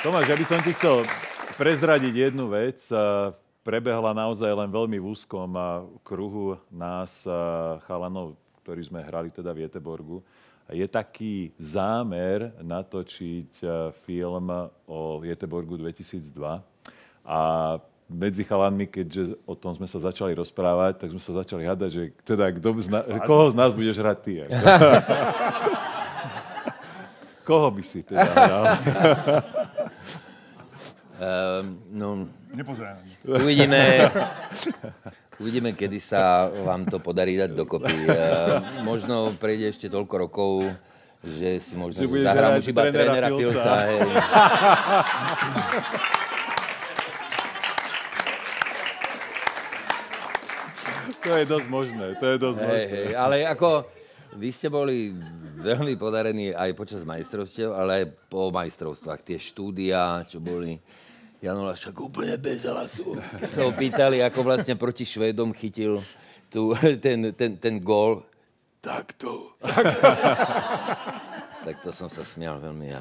Tomáš, ja by som ti chcel prezradiť jednu vec. Prebehla naozaj len veľmi v úzkom kruhu nás, chalanov, ktorí sme hrali teda v Jeteborgu. Je taký zámer natočiť film o Jeteborgu 2002. A medzi chalanmi, keďže o tom sme sa začali rozprávať, tak sme sa začali hadať, že teda kdo zna, koho z nás budeš hrať ty. koho by si teda hral? Uh, no, uvidíme, uvidíme, kedy sa vám to podarí dať dokopy. Uh, možno prejde ešte toľko rokov, že si možno že zahrám už iba trénera Filca. Hej. to je dosť možné, to je dosť hey, možné. Hey, ale ako, vy ste boli veľmi podarení aj počas majstrovstiev, ale aj po majstrovstvách. Tie štúdia, čo boli Jan Olašak úplne bez hlasu. Keď sa ho pýtali, ako vlastne proti Švédom chytil tu, ten, ten, ten gól, takto. tak to som sa smial veľmi ja.